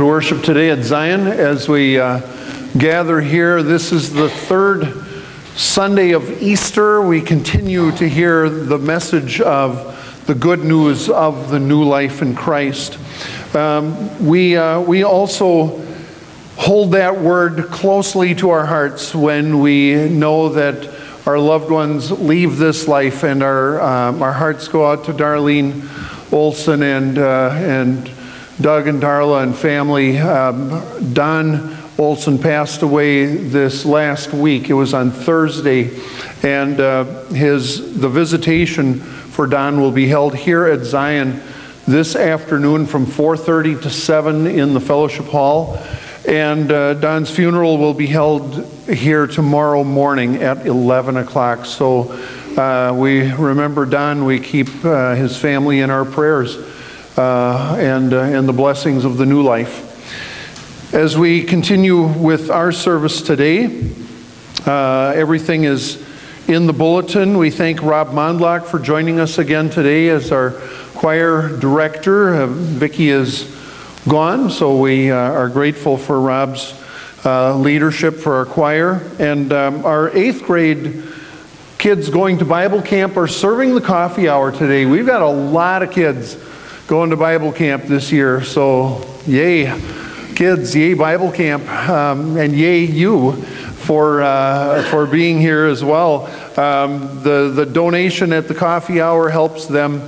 To worship today at Zion. As we uh, gather here, this is the third Sunday of Easter. We continue to hear the message of the good news of the new life in Christ. Um, we, uh, we also hold that word closely to our hearts when we know that our loved ones leave this life, and our, um, our hearts go out to Darlene Olson and, uh, and Doug and Darla and family. Um, Don Olson passed away this last week. It was on Thursday, and uh, his the visitation for Don will be held here at Zion this afternoon from 4:30 to 7 in the fellowship hall. And uh, Don's funeral will be held here tomorrow morning at 11 o'clock. So uh, we remember Don. We keep uh, his family in our prayers uh, and, uh, and the blessings of the new life. As we continue with our service today, uh, everything is in the bulletin. We thank Rob Mondlock for joining us again today as our choir director. Uh, Vicki is gone, so we uh, are grateful for Rob's uh, leadership for our choir. And um, our eighth grade kids going to Bible camp are serving the coffee hour today. We've got a lot of kids going to Bible camp this year. So, yay, kids, yay, Bible camp, um, and yay, you for, uh, for being here as well. Um, the, the donation at the coffee hour helps them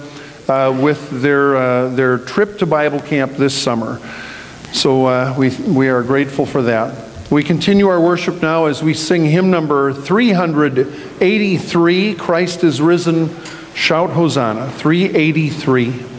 uh, with their, uh, their trip to Bible camp this summer. So, uh, we, we are grateful for that. We continue our worship now as we sing hymn number 383 Christ is risen. Shout Hosanna. 383.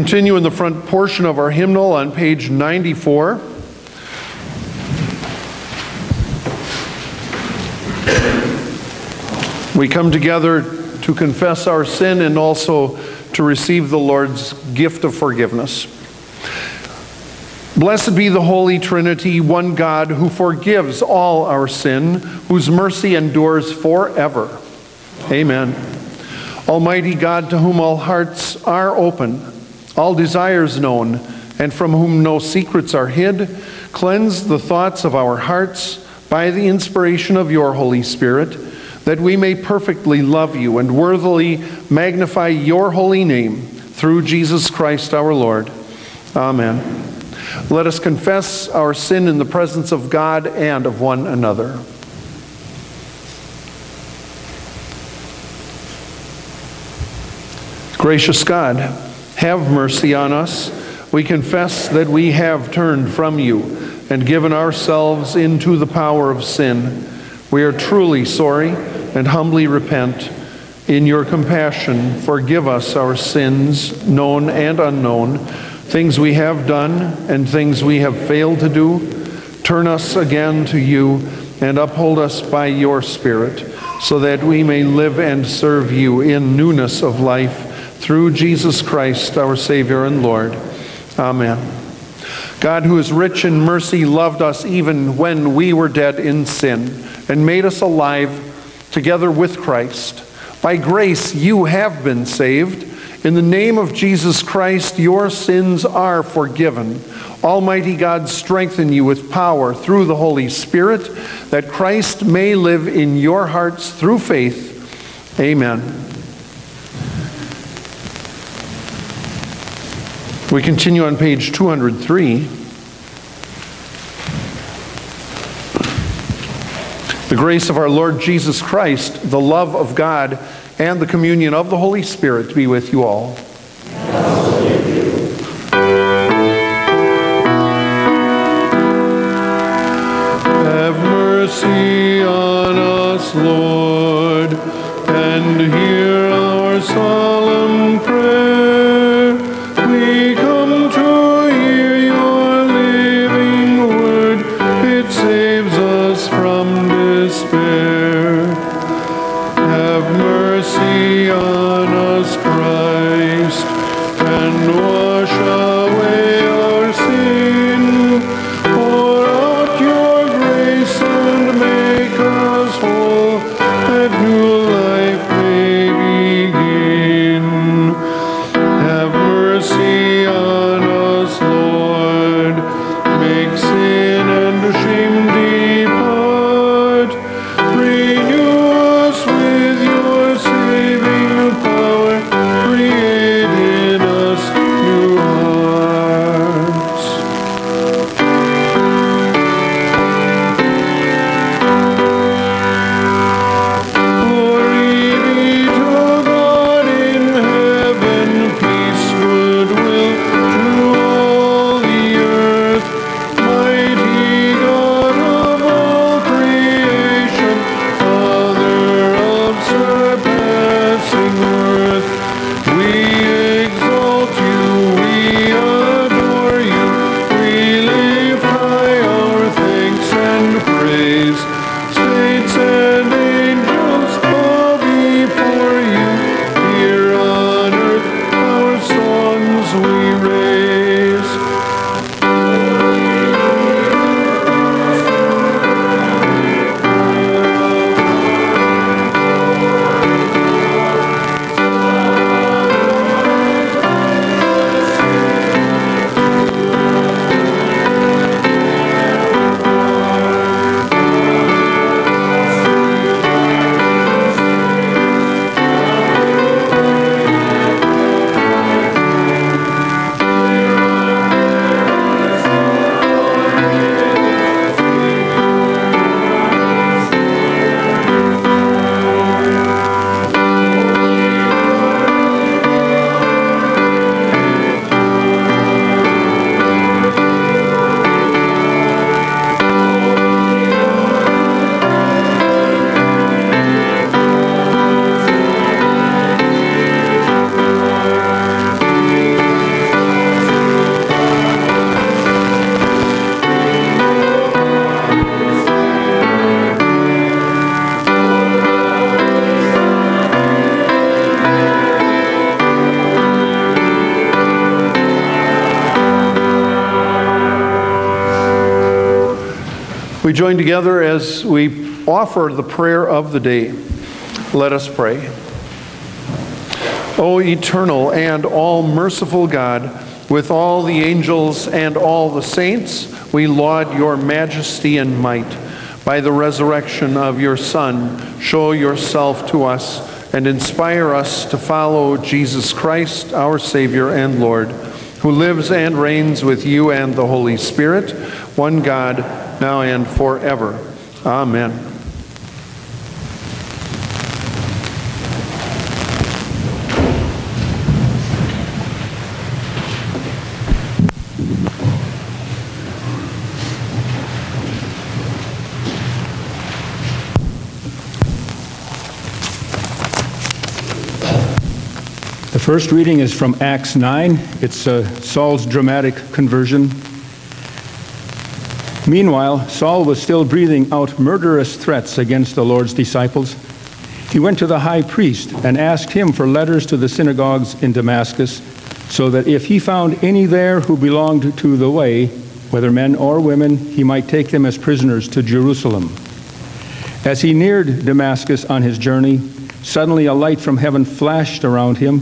Continue in the front portion of our hymnal on page 94. We come together to confess our sin and also to receive the Lord's gift of forgiveness. Blessed be the Holy Trinity, one God who forgives all our sin, whose mercy endures forever. Amen. Almighty God, to whom all hearts are open, all desires known, and from whom no secrets are hid, cleanse the thoughts of our hearts by the inspiration of your Holy Spirit, that we may perfectly love you and worthily magnify your holy name through Jesus Christ our Lord. Amen. Let us confess our sin in the presence of God and of one another. Gracious God, have mercy on us. We confess that we have turned from you and given ourselves into the power of sin. We are truly sorry and humbly repent. In your compassion, forgive us our sins, known and unknown, things we have done and things we have failed to do. Turn us again to you and uphold us by your Spirit, so that we may live and serve you in newness of life through Jesus Christ, our Savior and Lord. Amen. God, who is rich in mercy, loved us even when we were dead in sin and made us alive together with Christ. By grace, you have been saved. In the name of Jesus Christ, your sins are forgiven. Almighty God, strengthen you with power through the Holy Spirit, that Christ may live in your hearts through faith. Amen. We continue on page 203. The grace of our Lord Jesus Christ, the love of God, and the communion of the Holy Spirit be with you all. Have mercy on us, Lord, and hear our solemn Have mercy on us, Christ, We join together as we offer the prayer of the day. Let us pray. O eternal and all merciful God, with all the angels and all the saints, we laud your majesty and might. By the resurrection of your Son, show yourself to us and inspire us to follow Jesus Christ, our Savior and Lord, who lives and reigns with you and the Holy Spirit, one God, now and forever. Amen. The first reading is from Acts 9. It's uh, Saul's dramatic conversion. Meanwhile, Saul was still breathing out murderous threats against the Lord's disciples. He went to the high priest and asked him for letters to the synagogues in Damascus, so that if he found any there who belonged to the way, whether men or women, he might take them as prisoners to Jerusalem. As he neared Damascus on his journey, suddenly a light from heaven flashed around him.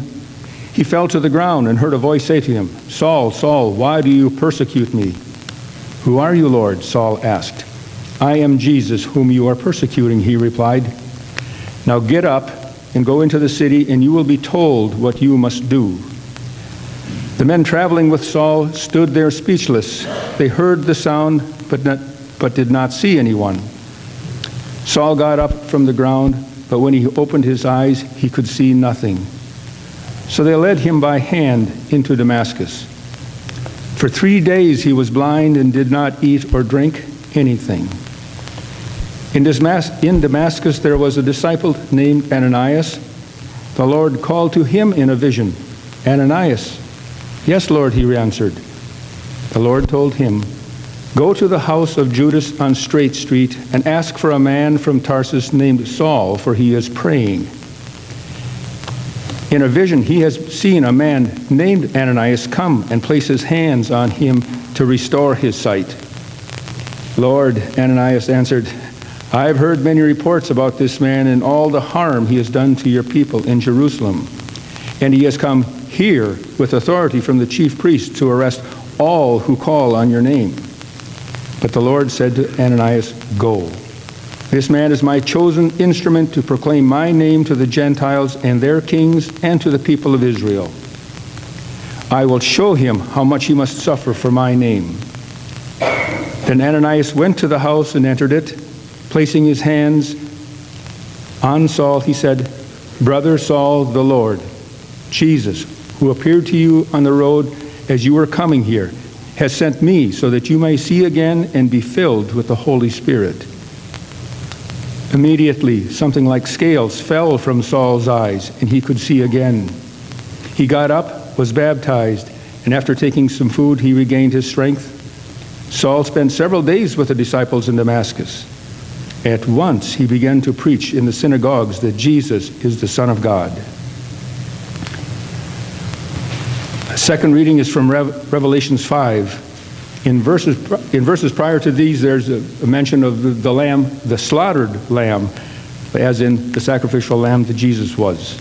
He fell to the ground and heard a voice say to him, Saul, Saul, why do you persecute me? Who are you, Lord? Saul asked. I am Jesus, whom you are persecuting, he replied. Now get up and go into the city, and you will be told what you must do. The men traveling with Saul stood there speechless. They heard the sound, but, not, but did not see anyone. Saul got up from the ground, but when he opened his eyes, he could see nothing. So they led him by hand into Damascus. For three days he was blind and did not eat or drink anything. In Damascus there was a disciple named Ananias. The Lord called to him in a vision, Ananias. Yes, Lord, he answered. The Lord told him, Go to the house of Judas on Straight Street and ask for a man from Tarsus named Saul, for he is praying. In a vision, he has seen a man named Ananias come and place his hands on him to restore his sight. Lord, Ananias answered, I have heard many reports about this man and all the harm he has done to your people in Jerusalem. And he has come here with authority from the chief priest to arrest all who call on your name. But the Lord said to Ananias, Go. This man is my chosen instrument to proclaim my name to the Gentiles and their kings and to the people of Israel. I will show him how much he must suffer for my name. Then Ananias went to the house and entered it. Placing his hands on Saul, he said, Brother Saul, the Lord, Jesus, who appeared to you on the road as you were coming here, has sent me so that you may see again and be filled with the Holy Spirit. Immediately, something like scales fell from Saul's eyes, and he could see again. He got up, was baptized, and after taking some food, he regained his strength. Saul spent several days with the disciples in Damascus. At once, he began to preach in the synagogues that Jesus is the Son of God. Second reading is from Revelations 5. In verses, in verses prior to these, there's a, mention of the, the lamb, the slaughtered lamb, as in the sacrificial lamb that Jesus was.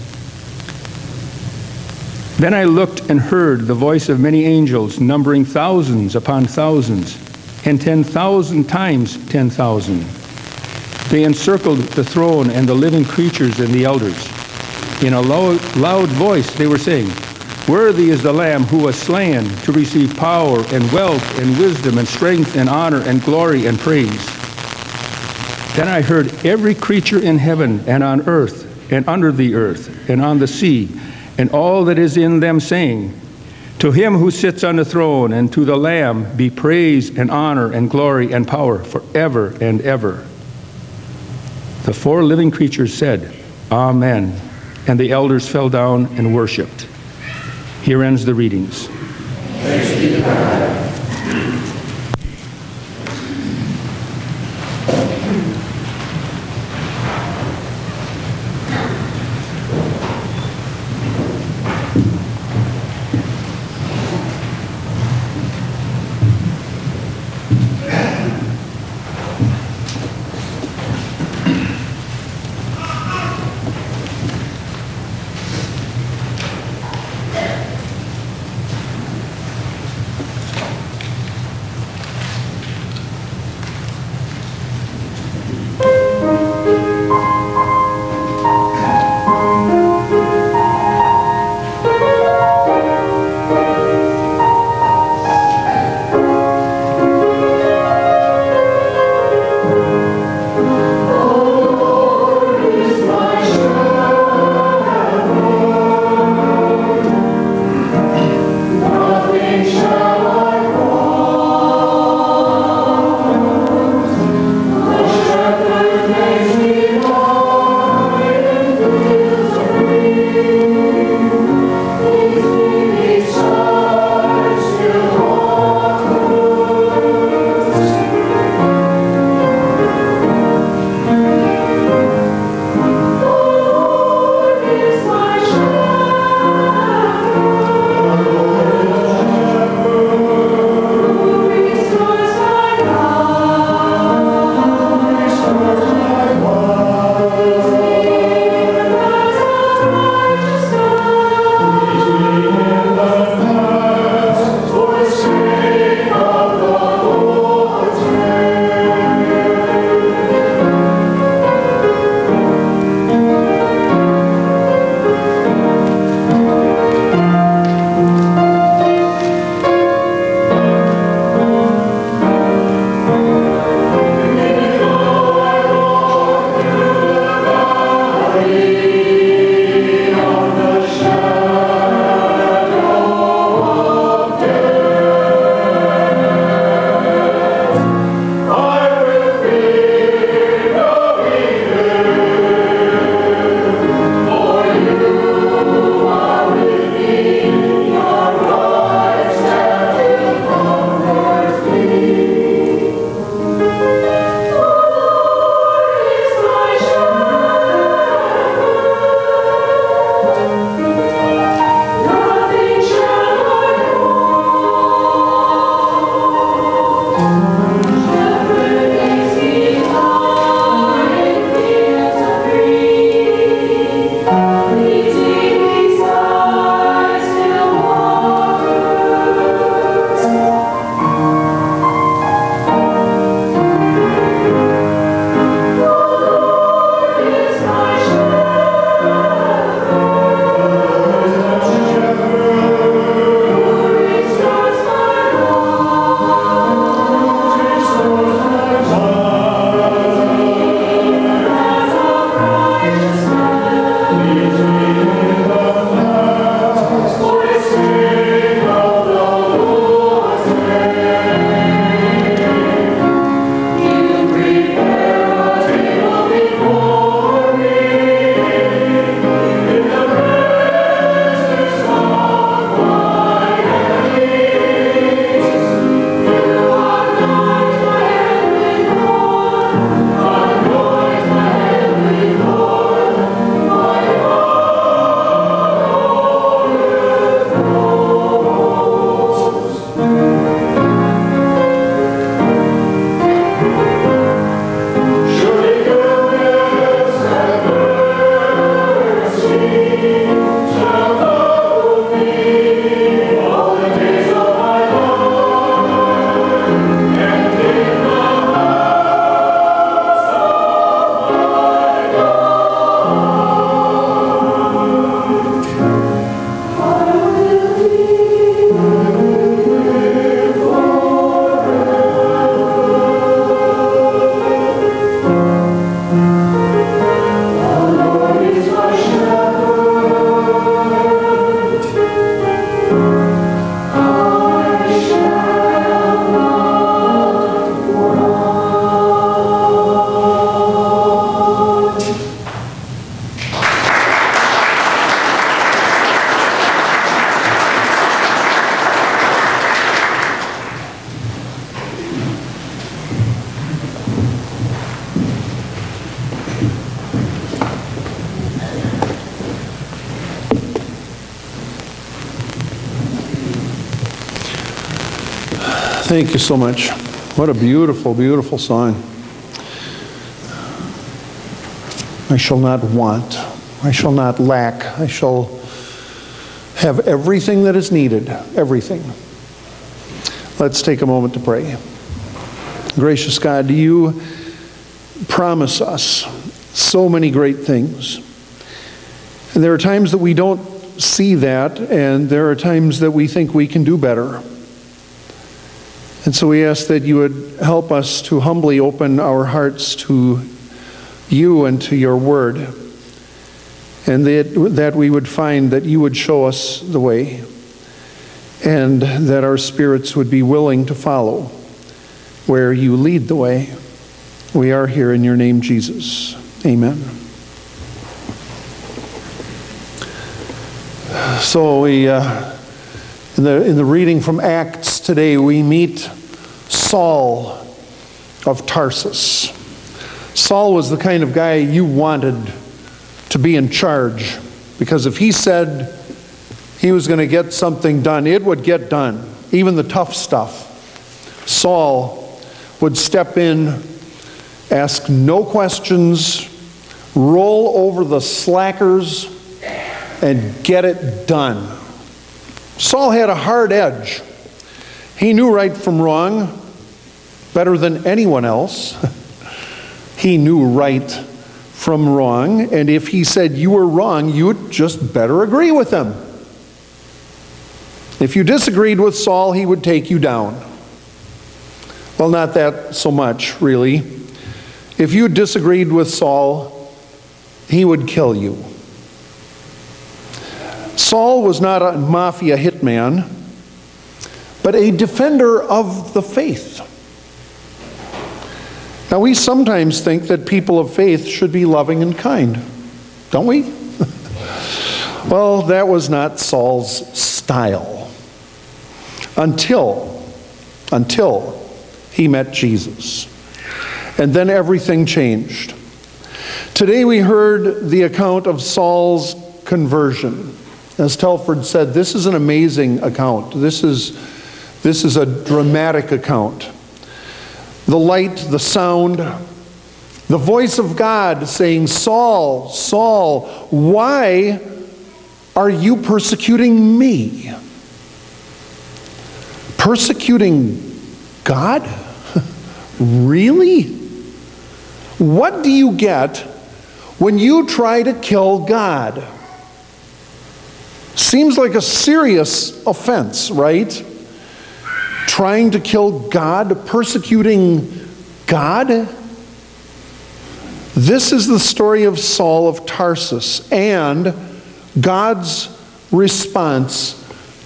Then I looked and heard the voice of many angels, numbering thousands upon thousands, and 10,000 times 10,000. They encircled the throne and the living creatures and the elders. In a loud voice, they were saying, Worthy is the Lamb who was slain to receive power and wealth and wisdom and strength and honor and glory and praise. Then I heard every creature in heaven and on earth and under the earth and on the sea and all that is in them saying, To him who sits on the throne and to the Lamb be praise and honor and glory and power forever and ever. The four living creatures said, Amen. And the elders fell down and worshiped. Here ends the readings. Thank you so much. What a beautiful, beautiful song. I shall not want. I shall not lack. I shall have everything that is needed. Everything. Let's take a moment to pray. Gracious God, you promise us so many great things. And there are times that we don't see that, and there are times that we think we can do better. And so we ask that you would help us to humbly open our hearts to you and to your word, and that, that we would find that you would show us the way, and that our spirits would be willing to follow where you lead the way. We are here in your name, Jesus. Amen. So we, uh, in the in the reading from Acts today, we meet Saul of Tarsus. Saul was the kind of guy you wanted to be in charge because if he said he was going to get something done, it would get done, even the tough stuff. Saul would step in, ask no questions, roll over the slackers, and get it done. Saul had a hard edge. He knew right from wrong better than anyone else. he knew right from wrong, and if he said you were wrong, you'd just better agree with him. If you disagreed with Saul, he would take you down. Well, not that so much, really. If you disagreed with Saul, he would kill you. Saul was not a mafia hitman, but a defender of the faith. Now, we sometimes think that people of faith should be loving and kind, don't we? well, that was not Saul's style until, until he met Jesus. And then everything changed. Today we heard the account of Saul's conversion. As Telford said, this is an amazing account. This is, this is a dramatic account. The light, the sound, the voice of God saying, Saul, Saul, why are you persecuting me? Persecuting God? really? What do you get when you try to kill God? Seems like a serious offense, right? Trying to kill God, persecuting God. This is the story of Saul of Tarsus and God's response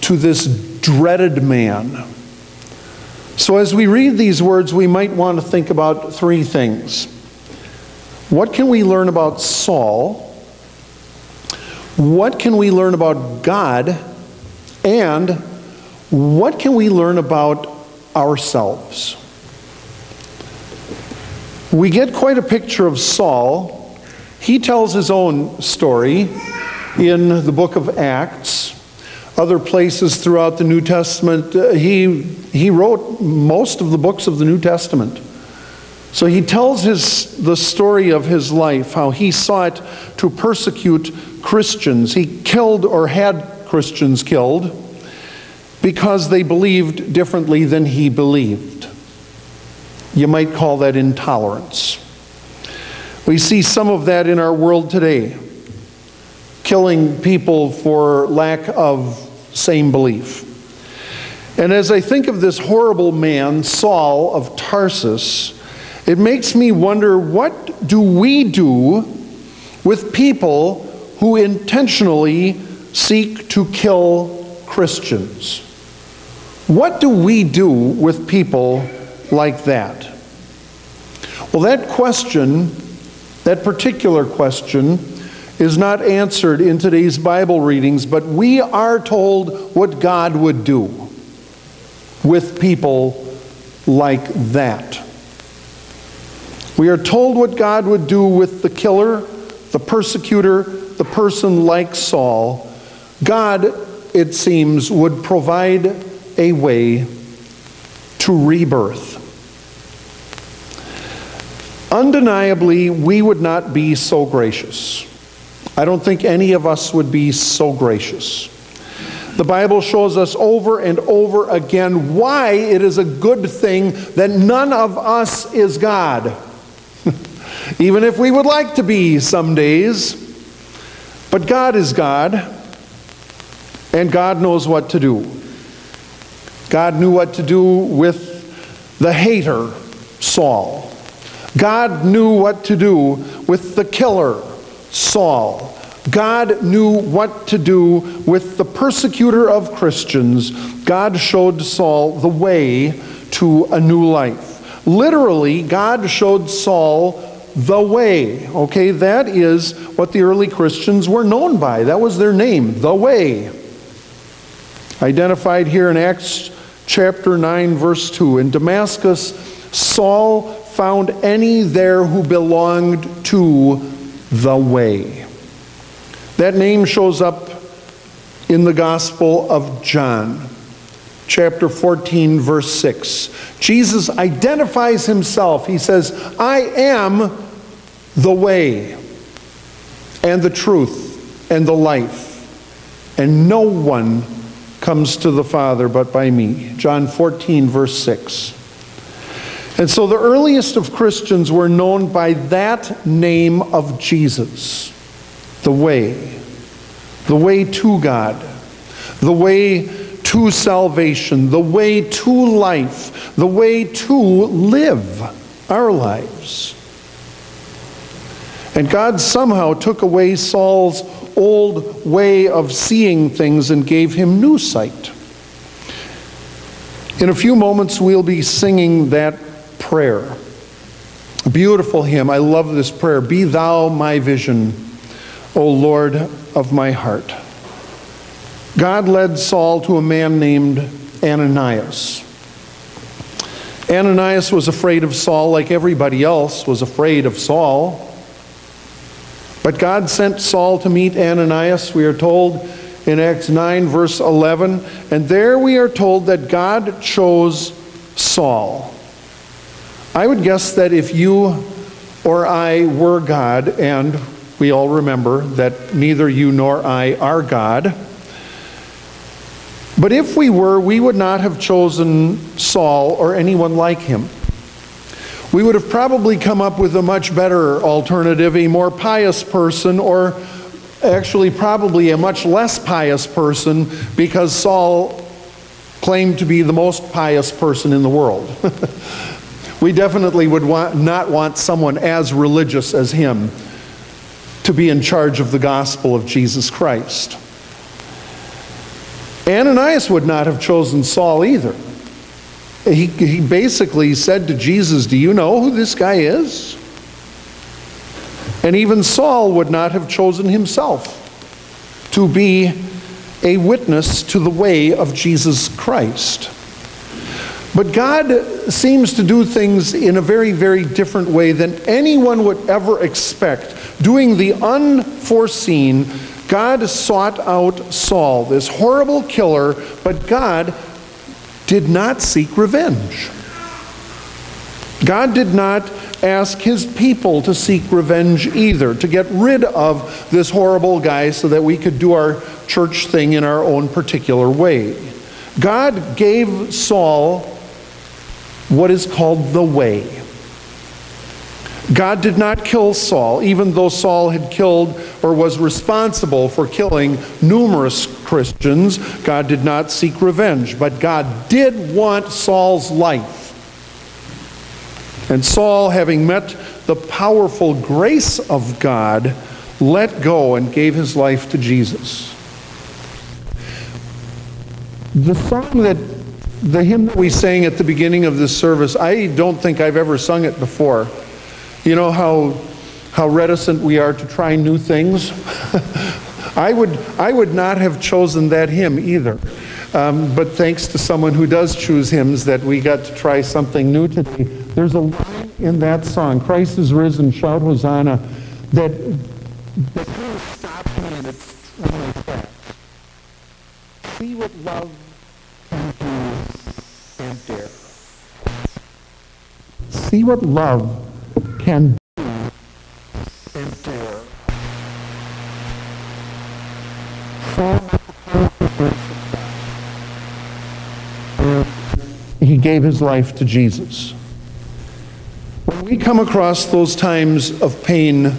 to this dreaded man. So, as we read these words, we might want to think about three things. What can we learn about Saul? What can we learn about God? And what can we learn about ourselves? We get quite a picture of Saul. He tells his own story in the book of Acts. Other places throughout the New Testament, uh, he, he wrote most of the books of the New Testament. So he tells his, the story of his life, how he sought to persecute Christians. He killed or had Christians killed because they believed differently than he believed. You might call that intolerance. We see some of that in our world today, killing people for lack of same belief. And as I think of this horrible man, Saul of Tarsus, it makes me wonder what do we do with people who intentionally seek to kill Christians? What do we do with people like that? Well, that question, that particular question, is not answered in today's Bible readings, but we are told what God would do with people like that. We are told what God would do with the killer, the persecutor, the person like Saul. God, it seems, would provide a way to rebirth. Undeniably, we would not be so gracious. I don't think any of us would be so gracious. The Bible shows us over and over again why it is a good thing that none of us is God. Even if we would like to be some days. But God is God, and God knows what to do. God knew what to do with the hater, Saul. God knew what to do with the killer, Saul. God knew what to do with the persecutor of Christians. God showed Saul the way to a new life. Literally, God showed Saul the way. Okay, that is what the early Christians were known by. That was their name, the way. Identified here in Acts chapter 9, verse 2. In Damascus, Saul found any there who belonged to the way. That name shows up in the Gospel of John, chapter 14, verse 6. Jesus identifies himself. He says, I am the way and the truth and the life, and no one comes to the Father but by me. John 14, verse 6. And so the earliest of Christians were known by that name of Jesus, the way, the way to God, the way to salvation, the way to life, the way to live our lives. And God somehow took away Saul's old way of seeing things and gave him new sight. In a few moments, we'll be singing that prayer. A beautiful hymn. I love this prayer. Be thou my vision, O Lord of my heart. God led Saul to a man named Ananias. Ananias was afraid of Saul like everybody else was afraid of Saul. But God sent Saul to meet Ananias, we are told in Acts 9, verse 11. And there we are told that God chose Saul. I would guess that if you or I were God, and we all remember that neither you nor I are God, but if we were, we would not have chosen Saul or anyone like him. We would have probably come up with a much better alternative, a more pious person, or actually probably a much less pious person, because Saul claimed to be the most pious person in the world. we definitely would want, not want someone as religious as him to be in charge of the gospel of Jesus Christ. Ananias would not have chosen Saul either. He, he basically said to Jesus, Do you know who this guy is? And even Saul would not have chosen himself to be a witness to the way of Jesus Christ. But God seems to do things in a very, very different way than anyone would ever expect. Doing the unforeseen, God sought out Saul, this horrible killer, but God did not seek revenge. God did not ask his people to seek revenge either, to get rid of this horrible guy so that we could do our church thing in our own particular way. God gave Saul what is called the way. God did not kill Saul, even though Saul had killed or was responsible for killing numerous Christians. God did not seek revenge, but God did want Saul's life. And Saul, having met the powerful grace of God, let go and gave his life to Jesus. The song that, the hymn that we sang at the beginning of this service, I don't think I've ever sung it before. You know how, how reticent we are to try new things? I, would, I would not have chosen that hymn either. Um, but thanks to someone who does choose hymns that we got to try something new today. There's a line in that song, Christ is risen, shout Hosanna, that, that kind of stops me in its, my tracks. See what love can do and dare. see what love can do and dare. He gave his life to Jesus. When we come across those times of pain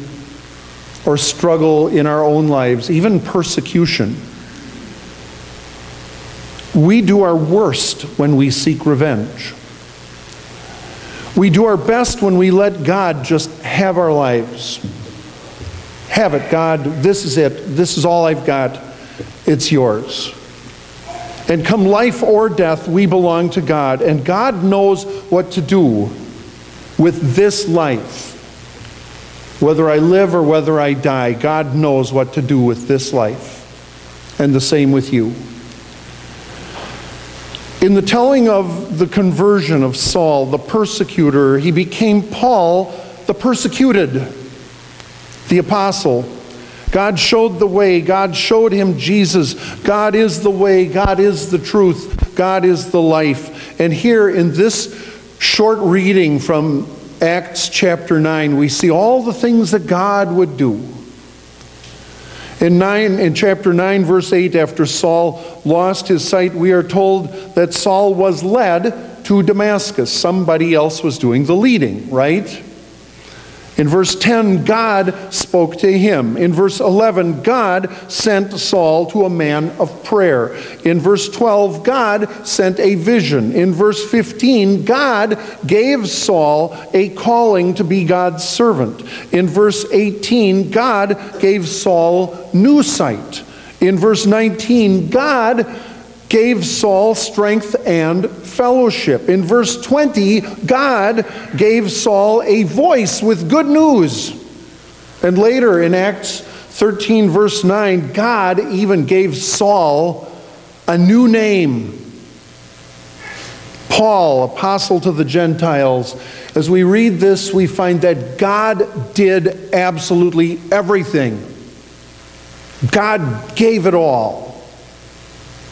or struggle in our own lives, even persecution, we do our worst when we seek revenge. We do our best when we let God just have our lives. Have it, God. This is it. This is all I've got. It's yours. And come life or death, we belong to God. And God knows what to do with this life. Whether I live or whether I die, God knows what to do with this life. And the same with you. In the telling of the conversion of Saul, the persecutor, he became Paul, the persecuted, the apostle. God showed the way. God showed him Jesus. God is the way. God is the truth. God is the life. And here in this short reading from Acts chapter 9, we see all the things that God would do. In, nine, in chapter 9, verse 8, after Saul lost his sight, we are told that Saul was led to Damascus. Somebody else was doing the leading, right? In verse 10, God spoke to him. In verse 11, God sent Saul to a man of prayer. In verse 12, God sent a vision. In verse 15, God gave Saul a calling to be God's servant. In verse 18, God gave Saul new sight. In verse 19, God gave Saul strength and fellowship. In verse 20, God gave Saul a voice with good news. And later in Acts 13, verse 9, God even gave Saul a new name. Paul, apostle to the Gentiles. As we read this, we find that God did absolutely everything. God gave it all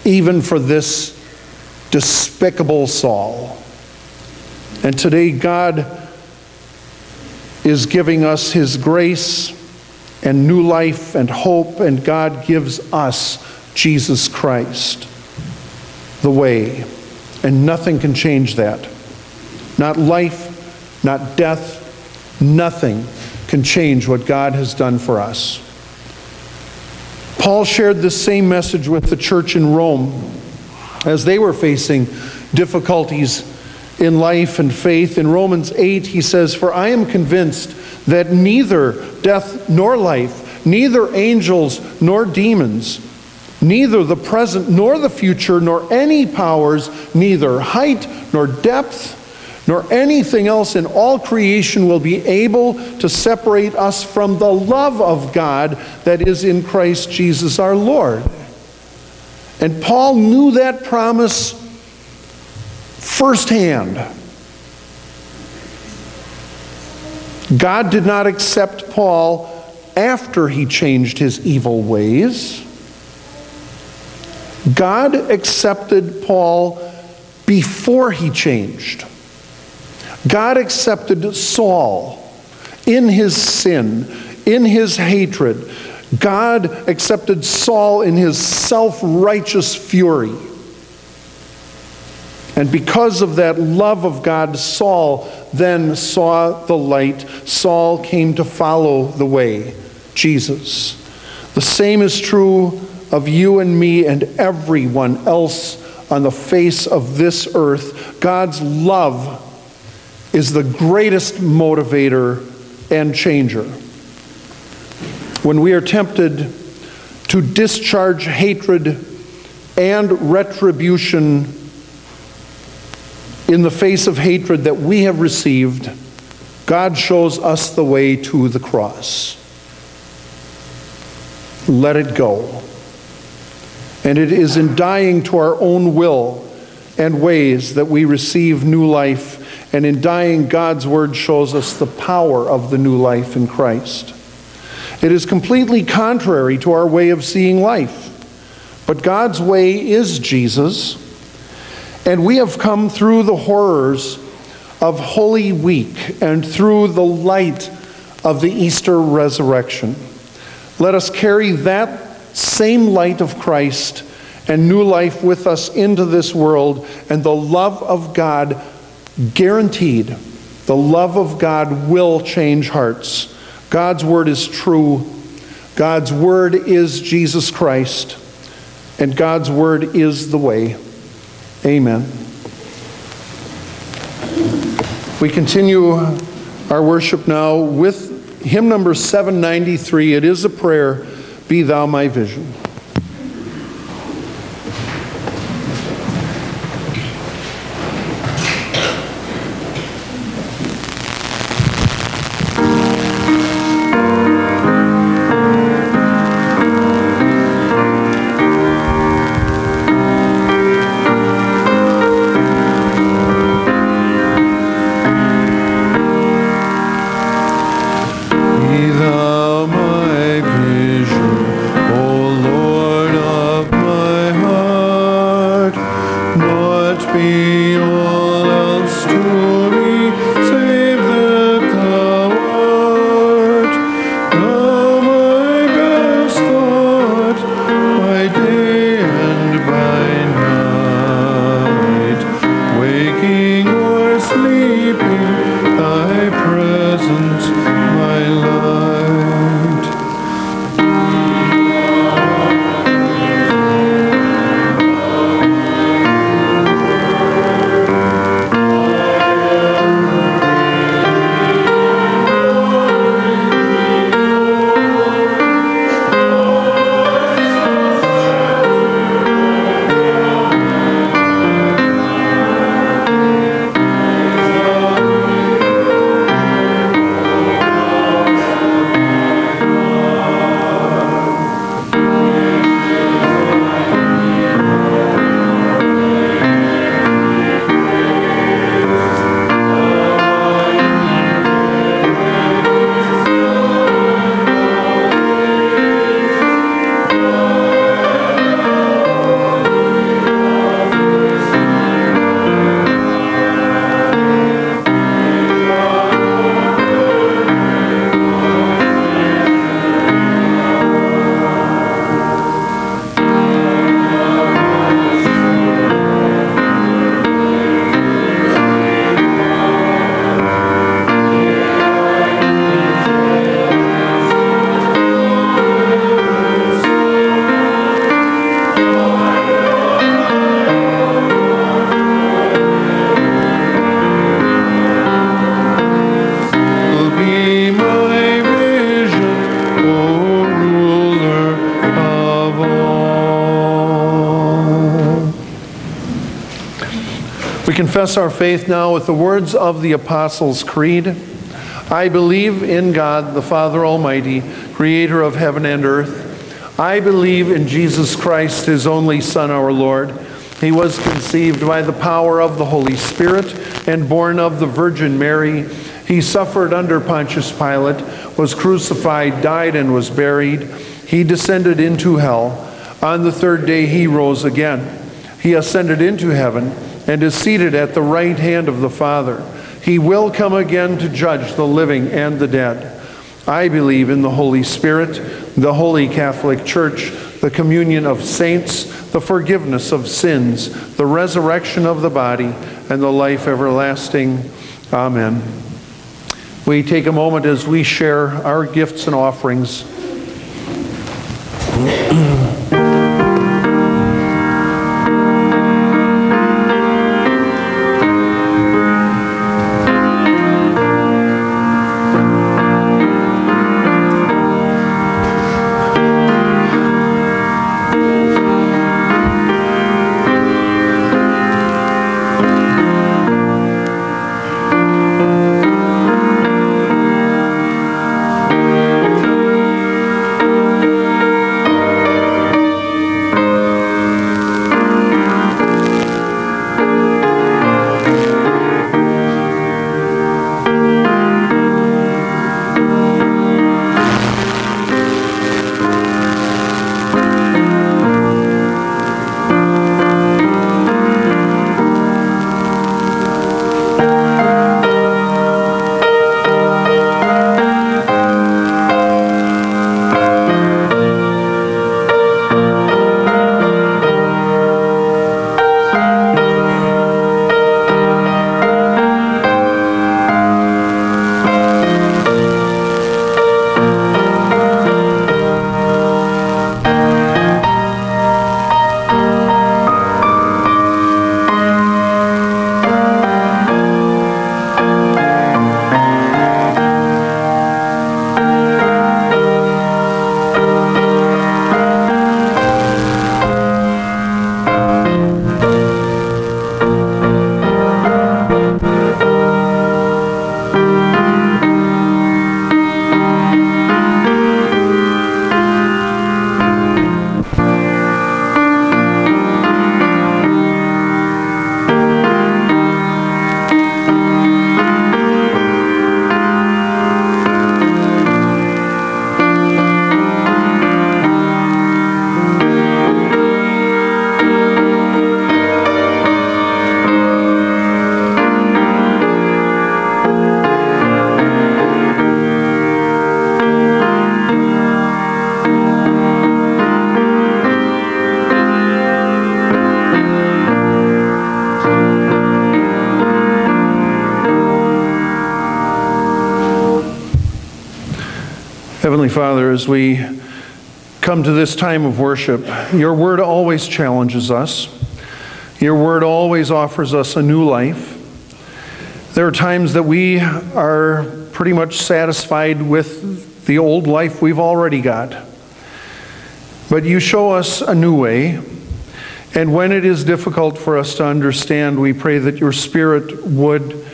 even for this despicable Saul. And today, God is giving us His grace and new life and hope, and God gives us Jesus Christ, the way. And nothing can change that. Not life, not death, nothing can change what God has done for us. Paul shared this same message with the church in Rome as they were facing difficulties in life and faith. In Romans 8, he says, For I am convinced that neither death nor life, neither angels nor demons, neither the present nor the future, nor any powers, neither height nor depth, nor anything else in all creation will be able to separate us from the love of God that is in Christ Jesus our Lord. And Paul knew that promise firsthand. God did not accept Paul after he changed his evil ways. God accepted Paul before he changed. God accepted Saul in his sin, in his hatred. God accepted Saul in his self righteous fury. And because of that love of God, Saul then saw the light. Saul came to follow the way, Jesus. The same is true of you and me and everyone else on the face of this earth. God's love is the greatest motivator and changer. When we are tempted to discharge hatred and retribution in the face of hatred that we have received, God shows us the way to the cross. Let it go. And it is in dying to our own will and ways that we receive new life and in dying, God's word shows us the power of the new life in Christ. It is completely contrary to our way of seeing life. But God's way is Jesus, and we have come through the horrors of Holy Week and through the light of the Easter resurrection. Let us carry that same light of Christ and new life with us into this world, and the love of God guaranteed. The love of God will change hearts. God's word is true. God's word is Jesus Christ. And God's word is the way. Amen. We continue our worship now with hymn number 793. It is a prayer, Be Thou My Vision. We confess our faith now with the words of the Apostles' Creed. I believe in God, the Father Almighty, creator of heaven and earth. I believe in Jesus Christ, his only Son, our Lord. He was conceived by the power of the Holy Spirit and born of the Virgin Mary. He suffered under Pontius Pilate, was crucified, died, and was buried. He descended into hell. On the third day, he rose again. He ascended into heaven and is seated at the right hand of the Father. He will come again to judge the living and the dead. I believe in the Holy Spirit, the Holy Catholic Church, the communion of saints, the forgiveness of sins, the resurrection of the body, and the life everlasting. Amen. We take a moment as we share our gifts and offerings. Father, as we come to this time of worship, your word always challenges us. Your word always offers us a new life. There are times that we are pretty much satisfied with the old life we've already got. But you show us a new way. And when it is difficult for us to understand, we pray that your Spirit would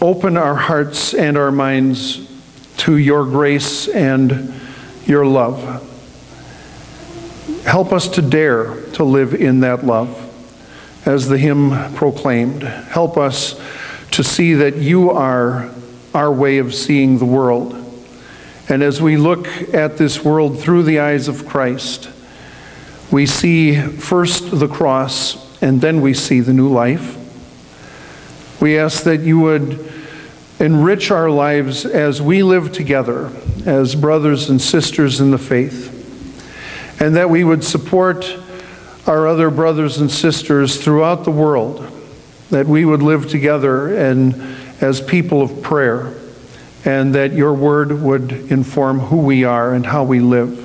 open our hearts and our minds to your grace and your love. Help us to dare to live in that love, as the hymn proclaimed. Help us to see that you are our way of seeing the world. And as we look at this world through the eyes of Christ, we see first the cross and then we see the new life. We ask that you would enrich our lives as we live together as brothers and sisters in the faith, and that we would support our other brothers and sisters throughout the world, that we would live together and as people of prayer, and that your word would inform who we are and how we live.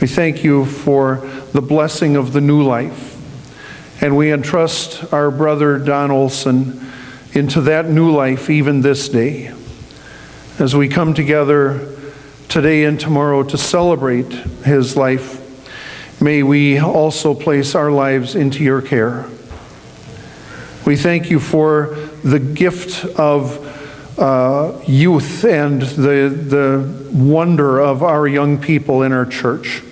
We thank you for the blessing of the new life. And we entrust our brother Don Olson into that new life even this day. As we come together today and tomorrow to celebrate his life, may we also place our lives into your care. We thank you for the gift of uh, youth and the, the wonder of our young people in our church.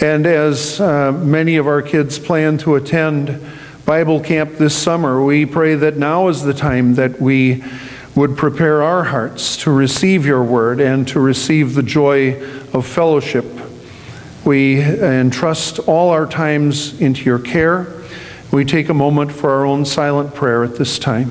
And as uh, many of our kids plan to attend Bible camp this summer, we pray that now is the time that we would prepare our hearts to receive your word and to receive the joy of fellowship. We entrust all our times into your care. We take a moment for our own silent prayer at this time.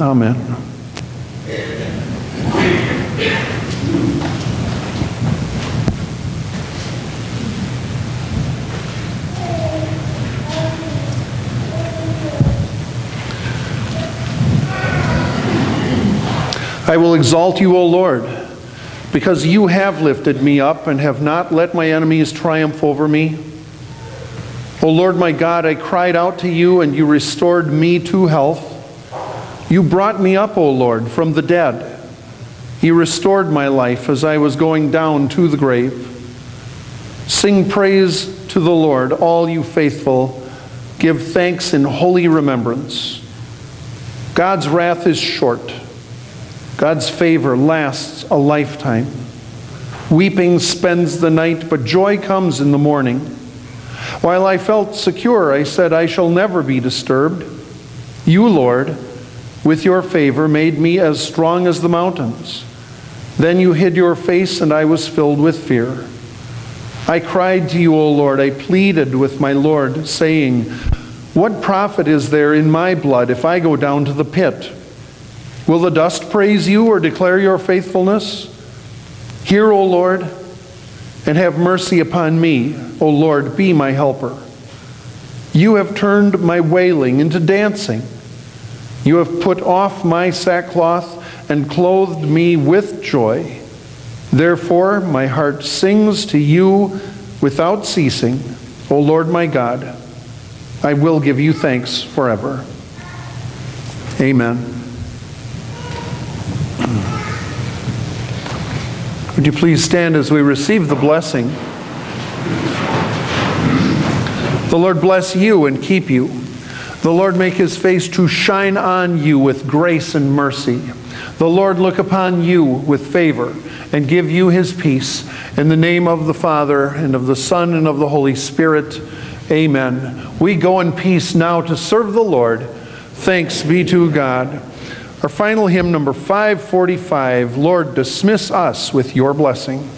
Amen. I will exalt you, O Lord, because you have lifted me up and have not let my enemies triumph over me. O Lord my God, I cried out to you, and you restored me to health. You brought me up, O Lord, from the dead. You restored my life as I was going down to the grave. Sing praise to the Lord, all you faithful. Give thanks in holy remembrance. God's wrath is short. God's favor lasts a lifetime. Weeping spends the night, but joy comes in the morning. While I felt secure, I said, I shall never be disturbed. You, Lord, with your favor, made me as strong as the mountains. Then you hid your face, and I was filled with fear. I cried to you, O Lord. I pleaded with my Lord, saying, What profit is there in my blood if I go down to the pit? Will the dust praise you or declare your faithfulness? Hear, O Lord, and have mercy upon me. O Lord, be my helper. You have turned my wailing into dancing. You have put off my sackcloth and clothed me with joy. Therefore, my heart sings to you without ceasing. O Lord my God, I will give you thanks forever. Amen. Would you please stand as we receive the blessing? The Lord bless you and keep you. The Lord make his face to shine on you with grace and mercy. The Lord look upon you with favor and give you his peace. In the name of the Father, and of the Son, and of the Holy Spirit, amen. We go in peace now to serve the Lord. Thanks be to God. Our final hymn, number 545 Lord, dismiss us with your blessing.